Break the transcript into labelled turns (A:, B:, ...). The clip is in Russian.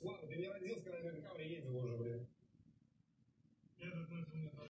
A: Слава, ты не родился, когда я на ковре ездил уже,